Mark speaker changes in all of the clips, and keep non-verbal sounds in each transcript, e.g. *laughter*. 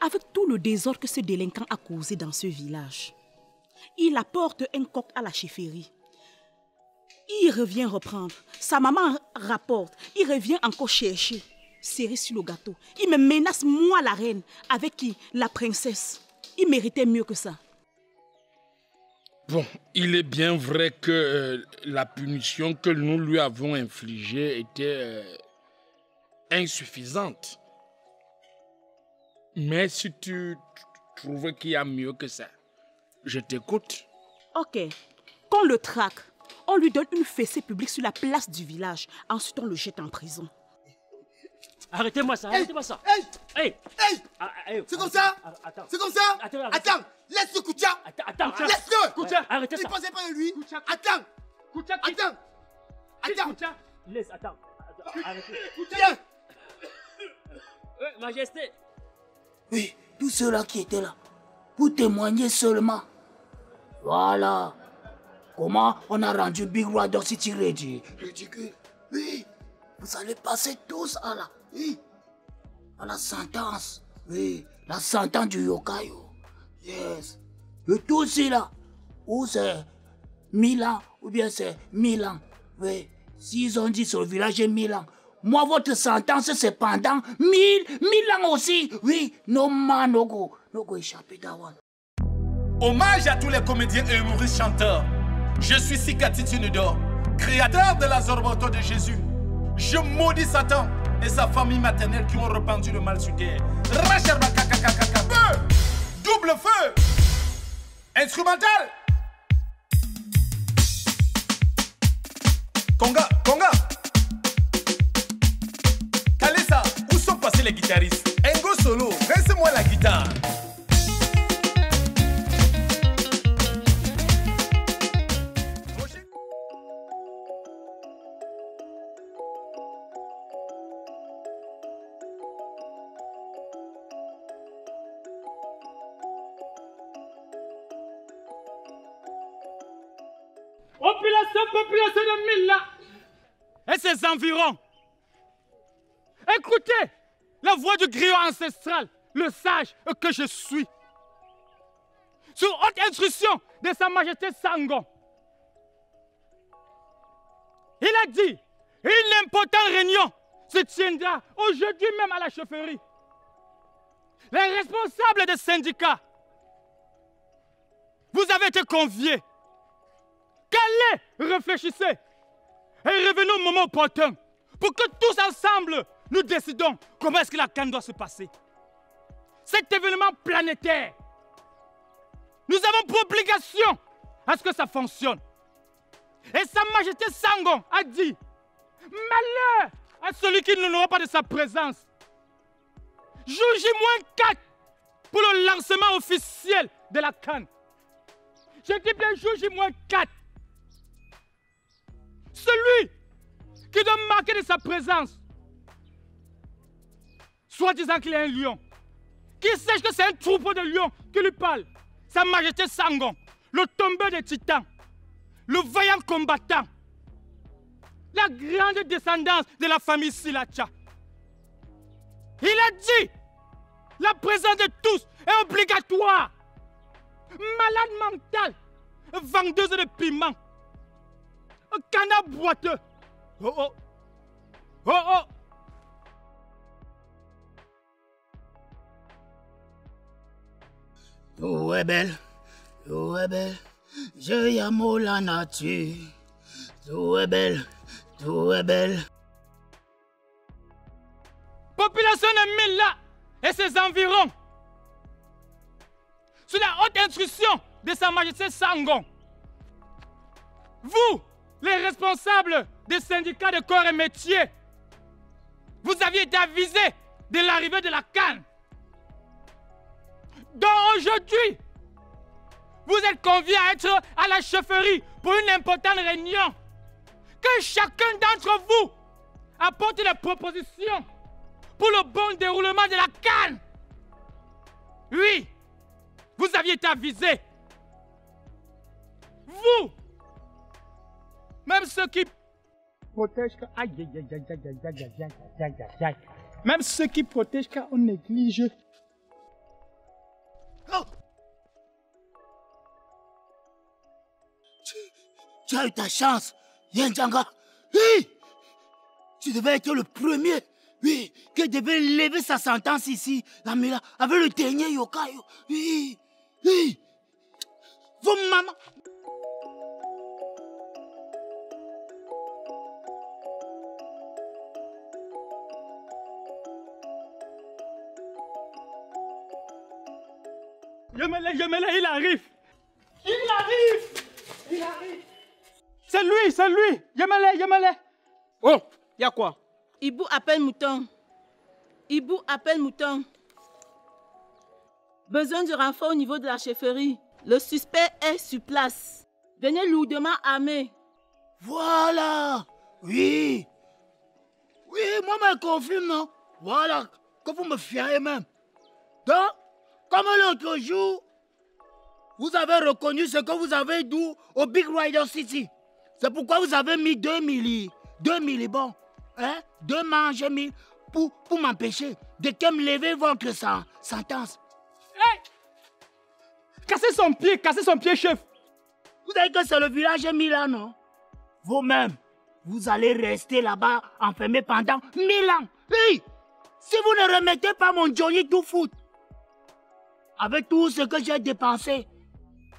Speaker 1: avec tout le désordre que ce délinquant a causé dans ce village. Il apporte un coq à la chefferie. Il revient reprendre. Sa maman rapporte. Il revient encore chercher. Serré sur le gâteau. Il me menace, moi, la reine, avec qui? La princesse. Il méritait mieux que ça.
Speaker 2: Bon, il est bien vrai que euh, la punition que nous lui avons infligée était euh, insuffisante. Mais si tu trouves qu'il y a mieux que ça, je t'écoute.
Speaker 1: Ok. Qu'on le traque, on lui donne une fessée publique sur la place du village. Ensuite, on le jette en prison.
Speaker 3: Arrêtez-moi ça, arrêtez-moi ça.
Speaker 4: Hey
Speaker 3: Hey
Speaker 4: Hey
Speaker 3: Ah, hey,
Speaker 4: C'est comme ça
Speaker 3: ah, Attends.
Speaker 4: C'est comme ça
Speaker 3: Attends.
Speaker 4: Attends Laisse le Koutia
Speaker 3: Attends, attends.
Speaker 4: Laisse-le
Speaker 3: Koutia, arrêtez
Speaker 4: Ne
Speaker 3: ça.
Speaker 4: pensez pas de lui
Speaker 3: Koutia,
Speaker 4: Attends
Speaker 3: Koutia.
Speaker 4: Attends Attends
Speaker 3: Koutia? Laisse, attends. Attends, Arrêtez.
Speaker 4: Viens
Speaker 3: Ouais, majesté.
Speaker 5: Oui, tous ceux-là qui étaient là, pour témoigner seulement. Voilà. Comment on a rendu Big Brother City ready Ridicule. Oui, vous allez passer tous à la, oui, à la sentence. Oui, la sentence du yokayo. Yes. Et tout là, ou c'est Milan, ou bien c'est Milan. Oui, s'ils ont dit sur le village Milan, moi, votre sentence, c'est pendant mille, mille ans aussi. Oui, no man, no go, no go d'awan.
Speaker 6: Hommage à tous les comédiens et humoristes chanteurs. Je suis Sikati Tunudor, créateur de la Zorboto de Jésus. Je maudis Satan et sa famille maternelle qui ont répandu le mal sur terre. Feu Double feu Instrumental Conga, Conga passés les guitaristes Engo solo, rince-moi la guitare.
Speaker 3: Population, population de Mila et ses environs. Écoutez la voix du griot ancestral, le sage que je suis. Sous haute instruction de Sa Majesté Sangon. Il a dit, une importante réunion se tiendra aujourd'hui même à la chefferie. Les responsables des syndicats, vous avez été conviés. Qu'allez, réfléchissez et revenez au moment opportun pour que tous ensemble nous décidons comment est-ce que la canne doit se passer. Cet événement planétaire, nous avons pour obligation à ce que ça fonctionne. Et Sa Majesté Sangon a dit Malheur à celui qui ne n'aura pas de sa présence. Jour J-4 pour le lancement officiel de la canne. Je dis bien jour J-4. Celui qui doit marquer de sa présence, soit disant qu'il est un lion, qui sache que c'est un troupeau de lions qui lui parle, Sa Majesté Sangon, le tombeur des titans, le vaillant combattant, la grande descendance de la famille Silacha. Il a dit, la présence de tous est obligatoire. Malade mental, vendeuse de piment, canard boiteux. Oh. Oh
Speaker 5: Est belle, tout est belle, je yamo la nature. Tout est belle, tout est belle.
Speaker 3: Population de Mila et ses environs, sous la haute instruction de Sa Majesté Sangon, vous, les responsables des syndicats de corps et métiers, vous aviez été avisés de l'arrivée de la canne. Donc aujourd'hui, vous êtes conviés à être à la chefferie pour une importante réunion. Que chacun d'entre vous apporte des propositions pour le bon déroulement de la canne. Oui, vous aviez été avisés. Vous, même ceux qui protègent, même ceux qui protègent car on néglige.
Speaker 5: Tu as eu ta chance, Yenjanga. Oui. Tu devais être le premier, oui, qui devait lever sa sentence ici, la Mila, avec le dernier yokayo. Oui, oui. Vos maman.
Speaker 3: Yemele, Yemele, il arrive. Il arrive. Il arrive. C'est lui, c'est lui. Yemele, Yemele. Oh, y a quoi?
Speaker 1: Ibou appelle Mouton. Ibou appelle Mouton. Besoin de renfort au niveau de la chefferie. Le suspect est sur place. Venez lourdement armé.
Speaker 5: Voilà. Oui. Oui, moi, me confirme, non? Voilà, que vous me fiez même. Donc, comme l'autre jour, vous avez reconnu ce que vous avez dit au Big Rider City. C'est pourquoi vous avez mis 2 milli, 2 milli, bon, hein, 2 manches mille pour, pour m'empêcher de que me lever votre sen- sentence.
Speaker 3: Hey Cassez son pied, cassez son pied, chef.
Speaker 5: Vous savez que c'est le village mis là, non? Vous-même, vous allez rester là-bas enfermé pendant mille ans. Oui Si vous ne remettez pas mon Johnny tout foot, avec tout ce que j'ai dépensé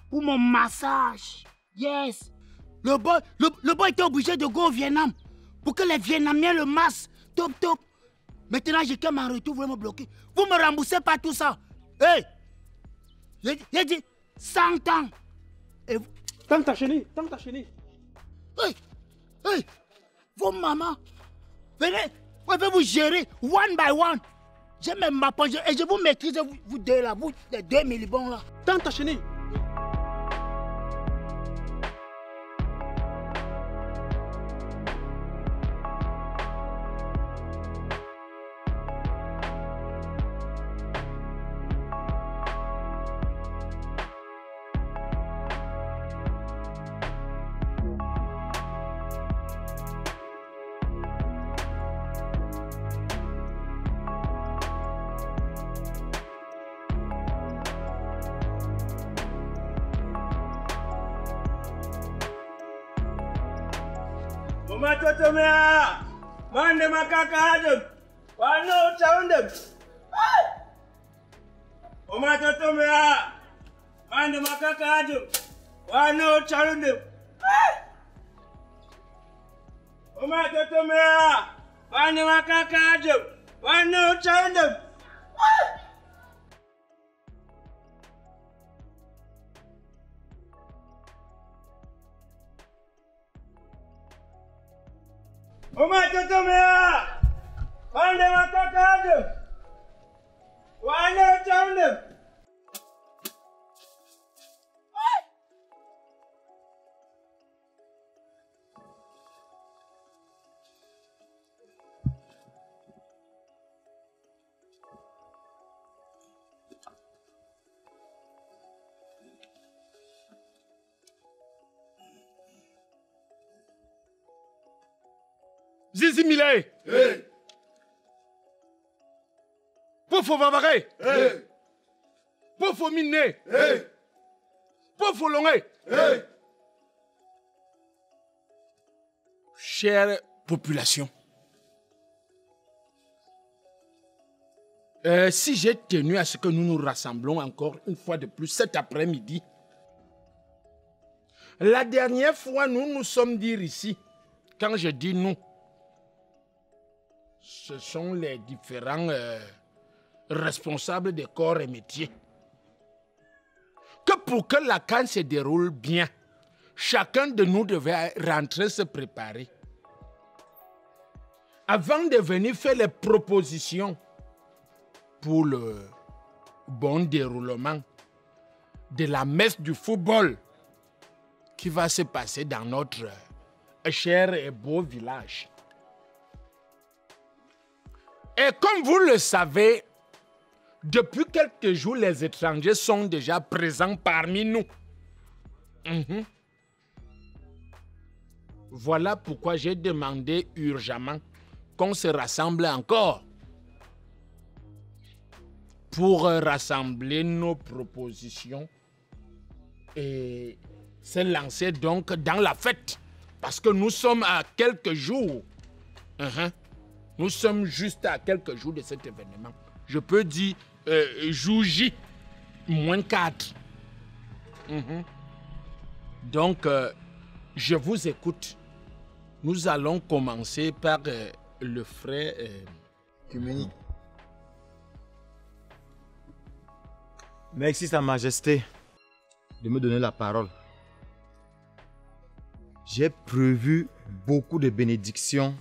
Speaker 5: pour mon massage, yes, le boy, le, le boy était obligé de go au Vietnam pour que les Vietnamiens le massent. Top, top. Maintenant, j'ai qu'à m'en retour, vous me bloquer. Vous me remboursez pas tout ça. Hey J'ai dit 100 ans. Et vous,
Speaker 3: Tends ta chenille, tends ta chenille.
Speaker 5: Hey, hey, vos mamans, venez, vous pouvez vous gérer one by one. J'ai même ma poche et je vous maîtrise, vous, vous deux là, vous, les deux millibons là.
Speaker 3: Tends ta chenille.
Speaker 4: umatotomea mande makaka atom wanoutaundem umatotomea mande makaka atom wanoutaundem umatotomea mande makaka atom wanoutaundem Pandey माता काज वांडे चांड
Speaker 2: Zizi Millet. Pofo Vavare. Pofo Miné. Pofo Longé. Chère population, euh, si j'ai tenu à ce que nous nous rassemblons encore une fois de plus cet après-midi, la dernière fois nous nous sommes dit ici, quand je dis nous, ce sont les différents euh, responsables des corps et métiers. Que pour que la canne se déroule bien, chacun de nous devait rentrer se préparer. Avant de venir faire les propositions pour le bon déroulement de la messe du football qui va se passer dans notre euh, cher et beau village. Et comme vous le savez, depuis quelques jours, les étrangers sont déjà présents parmi nous. Mhm. Voilà pourquoi j'ai demandé urgemment qu'on se rassemble encore pour rassembler nos propositions et s'est lancé donc dans la fête. Parce que nous sommes à quelques jours. Uh-huh. Nous sommes juste à quelques jours de cet événement. Je peux dire euh, jour moins 4. Mhm. Donc, euh, je vous écoute. Nous allons commencer par euh, le frère. euh,
Speaker 7: Œcuménique. Merci, Sa Majesté, de me donner la parole. J'ai prévu beaucoup de bénédictions,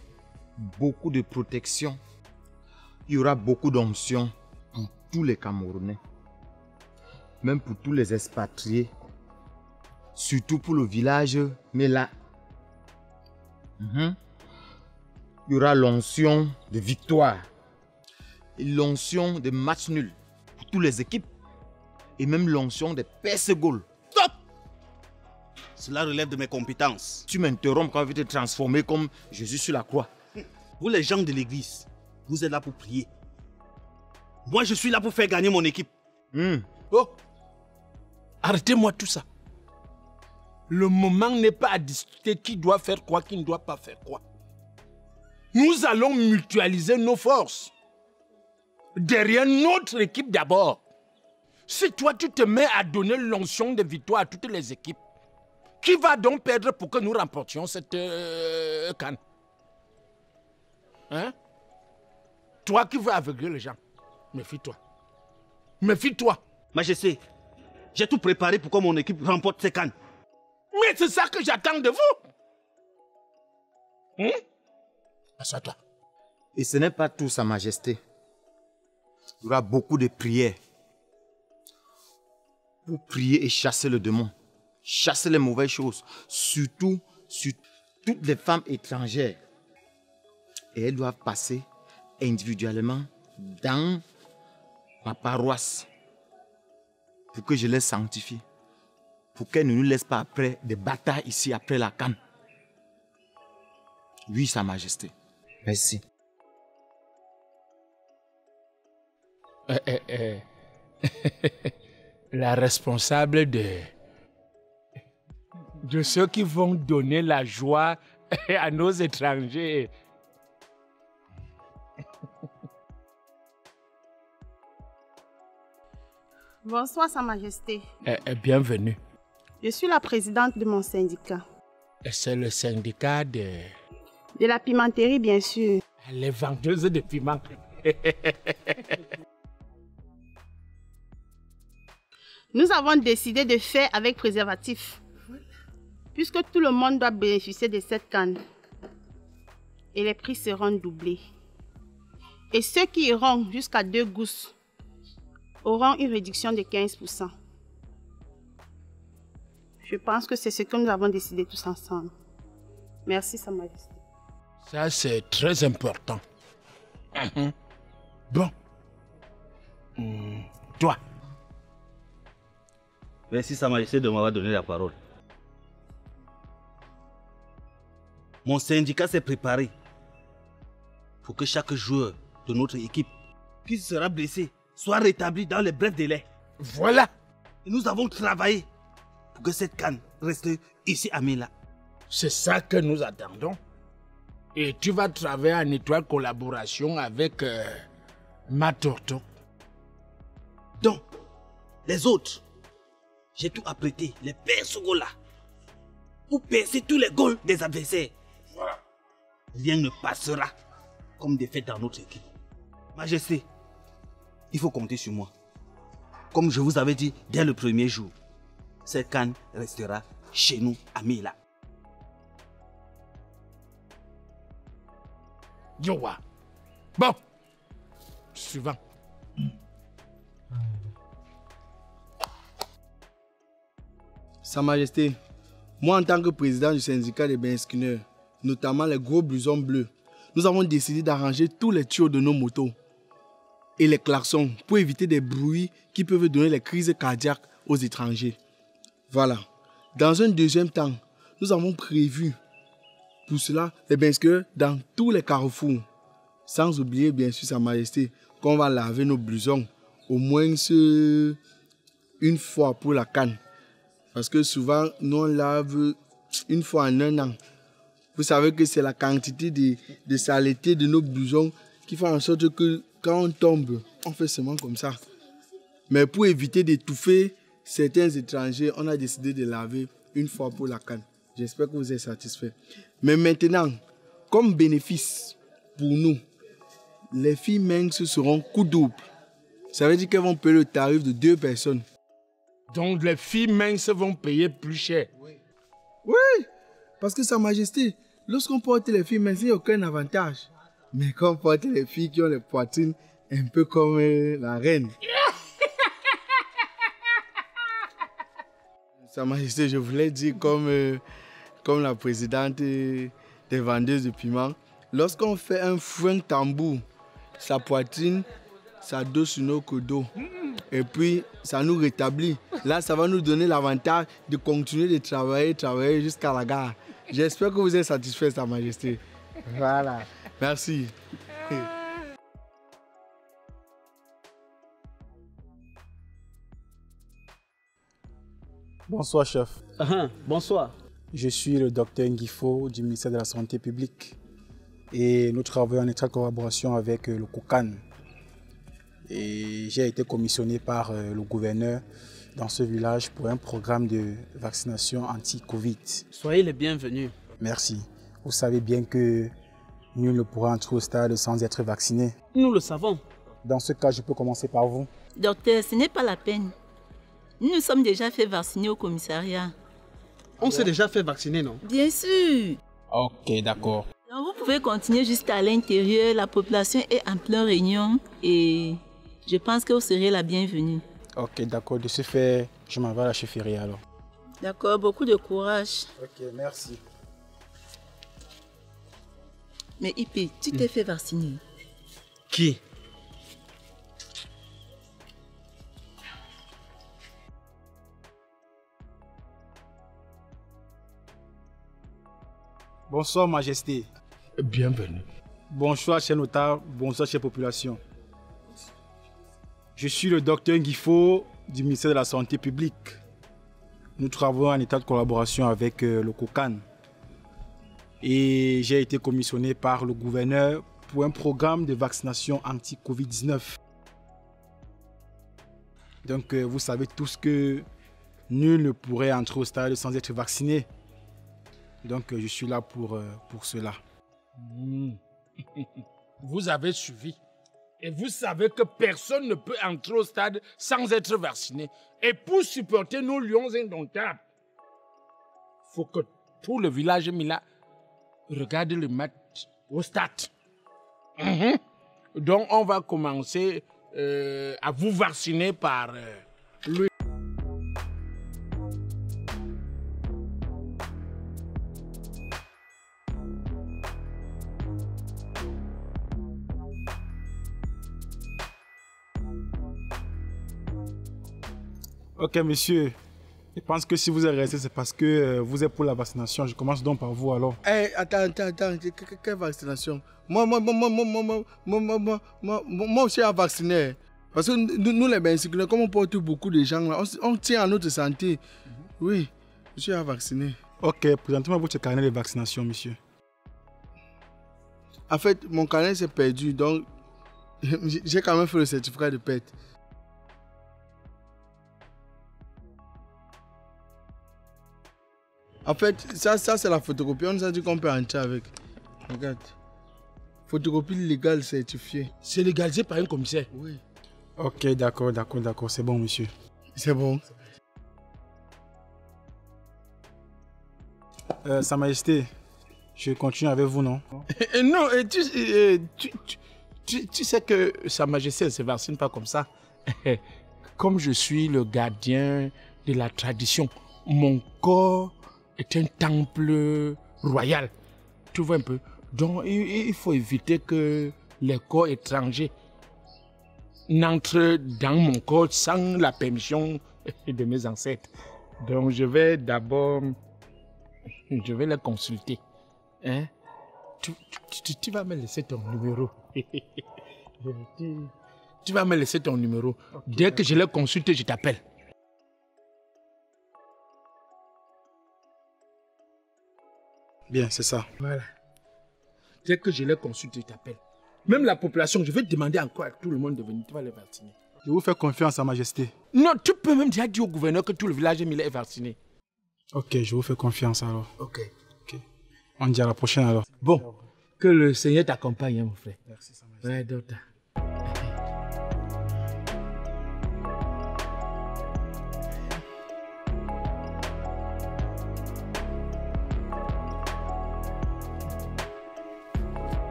Speaker 7: beaucoup de protections. Il y aura beaucoup d'onction pour tous les Camerounais, même pour tous les expatriés, surtout pour le village Mela. Mhm. Il y aura l'onction de victoire et l'onction de match nul pour toutes les équipes et même l'onction des perce goal.
Speaker 8: Stop Cela relève de mes compétences.
Speaker 7: Tu m'interromps quand je vais te transformer comme Jésus sur la croix.
Speaker 8: Vous les gens de l'église, vous êtes là pour prier. Moi, je suis là pour faire gagner mon équipe.
Speaker 7: Hmm.
Speaker 2: Oh Arrêtez-moi tout ça. Le moment n'est pas à discuter qui doit faire quoi, qui ne doit pas faire quoi. Nous allons mutualiser nos forces. Derrière notre équipe d'abord. Si toi tu te mets à donner l'onction de victoire à toutes les équipes, qui va donc perdre pour que nous remportions cette euh, canne? Hein? Toi qui veux aveugler les gens, méfie-toi. Méfie-toi.
Speaker 8: Majesté, j'ai tout préparé pour que mon équipe remporte ces cannes.
Speaker 2: Mais c'est ça que j'attends de vous. Hein? Assois-toi.
Speaker 7: Et ce n'est pas tout, Sa Majesté. Il y aura beaucoup de prières. Pour prier et chasser le démon. Chasser les mauvaises choses. Surtout sur toutes les femmes étrangères. Et elles doivent passer individuellement dans ma paroisse. Pour que je les sanctifie. Pour qu'elles ne nous laissent pas après des batailles ici après la canne. Oui, Sa Majesté. Merci.
Speaker 2: Euh, euh, euh. *laughs* la responsable de, de ceux qui vont donner la joie *laughs* à nos étrangers.
Speaker 9: Bonsoir, Sa Majesté.
Speaker 2: Euh, euh, bienvenue.
Speaker 9: Je suis la présidente de mon syndicat.
Speaker 2: C'est le syndicat de
Speaker 9: De la pimenterie, bien sûr.
Speaker 2: les vendeuses de piment. *laughs*
Speaker 9: Nous avons décidé de faire avec préservatif. Puisque tout le monde doit bénéficier de cette canne. Et les prix seront doublés. Et ceux qui iront jusqu'à deux gousses auront une réduction de 15%. Je pense que c'est ce que nous avons décidé tous ensemble. Merci, Sa Majesté.
Speaker 2: Ça, c'est très important. Mhm. Bon. Hmm, Toi,
Speaker 8: Merci, Sa Majesté, de m'avoir donné la parole. Mon syndicat s'est préparé pour que chaque joueur de notre équipe qui sera blessé soit rétabli dans les brefs délais.
Speaker 2: voilà.
Speaker 8: Et nous avons travaillé pour que cette canne reste ici à Mila.
Speaker 2: C'est ça que nous attendons. Et tu vas travailler en étroite collaboration avec euh, Matorto.
Speaker 8: Donc, les autres, j'ai tout apprêté, les perces là, pour percer tous les goals des adversaires. Rien ne passera comme des faits dans notre équipe. Majesté, il faut compter sur moi. Comme je vous avais dit dès le premier jour, cette canne restera chez nous à Mila.
Speaker 2: Yowa. Bon. Suivant.
Speaker 10: Sa Majesté, moi en tant que président du syndicat des benskinners, notamment les gros blousons bleus, nous avons décidé d'arranger tous les tuyaux de nos motos et les klaxons pour éviter des bruits qui peuvent donner les crises cardiaques aux étrangers. Voilà. Dans un deuxième temps, nous avons prévu pour cela les benskinners dans tous les carrefours. Sans oublier bien sûr Sa Majesté qu'on va laver nos blousons au moins une fois pour la canne. Parce que souvent, nous on lave une fois en un an. Vous savez que c'est la quantité de, de saleté de nos blousons qui fait en sorte que quand on tombe, on fait seulement comme ça. Mais pour éviter d'étouffer certains étrangers, on a décidé de laver une fois pour la canne. J'espère que vous êtes satisfait. Mais maintenant, comme bénéfice pour nous, les filles minces seront coup double. Ça veut dire qu'elles vont payer le tarif de deux personnes.
Speaker 2: Donc les filles minces vont payer plus cher.
Speaker 10: Oui, parce que Sa Majesté, lorsqu'on porte les filles minces, il n'y a aucun avantage. Mais quand on porte les filles qui ont les poitrines un peu comme euh, la reine. *laughs* Sa Majesté, je voulais dire comme, euh, comme la présidente euh, des vendeuses de piment, lorsqu'on fait un fouin tambour, sa poitrine, ça dos sur nos codos. Et puis, ça nous rétablit. Là, ça va nous donner l'avantage de continuer de travailler, travailler jusqu'à la gare. J'espère que vous êtes satisfait, Sa Majesté. Voilà. Merci.
Speaker 11: Bonsoir, chef.
Speaker 8: Ah, bonsoir.
Speaker 11: Je suis le docteur Nguifo du ministère de la Santé publique et nous travaillons en étroite collaboration avec euh, le COCAN. Et j'ai été commissionné par euh, le gouverneur dans ce village pour un programme de vaccination anti-Covid.
Speaker 8: Soyez les bienvenus.
Speaker 11: Merci. Vous savez bien que nul ne pourra entrer au stade sans être vacciné.
Speaker 8: Nous le savons.
Speaker 11: Dans ce cas, je peux commencer par vous.
Speaker 12: Docteur, ce n'est pas la peine. Nous nous sommes déjà fait vacciner au commissariat.
Speaker 8: On s'est déjà fait vacciner, non?
Speaker 12: Bien sûr.
Speaker 11: Ok, d'accord.
Speaker 12: Donc vous pouvez continuer jusqu'à l'intérieur. La population est en pleine réunion et je pense que vous serez la bienvenue.
Speaker 11: Ok, d'accord. De ce fait, je m'en vais à la chefferie alors.
Speaker 12: D'accord, beaucoup de courage.
Speaker 11: Ok, merci.
Speaker 12: Mais IP, tu t'es fait vacciner.
Speaker 8: Qui?
Speaker 11: Bonsoir, Majesté.
Speaker 2: Bienvenue.
Speaker 11: Bonsoir, chers notables. Bonsoir, chère population. Je suis le docteur Nguifo du ministère de la Santé publique. Nous travaillons en état de collaboration avec euh, le COCAN. Et j'ai été commissionné par le gouverneur pour un programme de vaccination anti-Covid-19. Donc, euh, vous savez tous que nul ne pourrait entrer au stade sans être vacciné. Donc, euh, je suis là pour, euh, pour cela.
Speaker 2: Hmm. *laughs* Vous avez suivi. Et vous savez que personne ne peut entrer au stade sans être vacciné. Et pour supporter nos lions indomptables, il faut que tout le village Mila regarde le match au stade. Mhm. Donc, on va commencer euh, à vous vacciner par euh, lui.
Speaker 11: Ok, monsieur. Je pense que si vous êtes resté, c'est parce que euh, vous êtes pour la vaccination. Je commence donc par vous alors.
Speaker 10: Eh, attends, attends, attends. Que- que- Quelle vaccination Moi, moi, moi, moi, moi, moi, moi, moi, moi, moi, aussi à vacciner. Parce que nous, les bienséculaires, comme on porte beaucoup de gens, là, on, s- on tient à notre santé. Oui, je suis à vacciner.
Speaker 11: Ok, présentez-moi votre carnet de vaccination, monsieur.
Speaker 10: En fait, mon carnet s'est perdu, donc j'ai quand même fait le certificat de perte. En fait, ça, ça c'est la photocopie. On nous a dit qu'on peut entrer avec. Regarde. Photocopie légale certifiée.
Speaker 2: C'est légalisé par un commissaire.
Speaker 10: Oui.
Speaker 11: Ok, d'accord, d'accord, d'accord. C'est bon, monsieur.
Speaker 10: C'est bon.
Speaker 11: Euh, Sa Majesté, je continue avec vous, non?
Speaker 2: Et non, et tu, et tu, tu, tu- tu sais que Sa Majesté ne se vaccine pas comme ça. *laughs* Comme je suis le gardien de la tradition, mon corps est un temple royal. Tu vois un peu Donc il, faut éviter que les corps étrangers n'entrent dans mon corps sans la permission *laughs* de mes ancêtres. Donc je vais d'abord... *laughs* Je vais les consulter. Hein? tu, tu- tu- tu vas me laisser ton numéro. *laughs* tu, vas me laisser ton numéro. Dès que je l'ai consulté, je t'appelle.
Speaker 11: Bien, c'est ça.
Speaker 2: Voilà. Dès que je l'ai consulté, il t'appelle. Même la population, je vais demander encore à tout le monde de venir, tu vas les vacciner.
Speaker 11: Je vous fais confiance, Sa Majesté.
Speaker 2: Non, tu peux même déjà dire au gouverneur que tout le village est vacciné.
Speaker 11: Ok, je vous fais confiance alors.
Speaker 2: Ok.
Speaker 11: On dit à la prochaine alors.
Speaker 2: Bon, que le Seigneur t'accompagne, hein, mon frère.
Speaker 11: Merci, Sa Majesté.
Speaker 2: Ouais.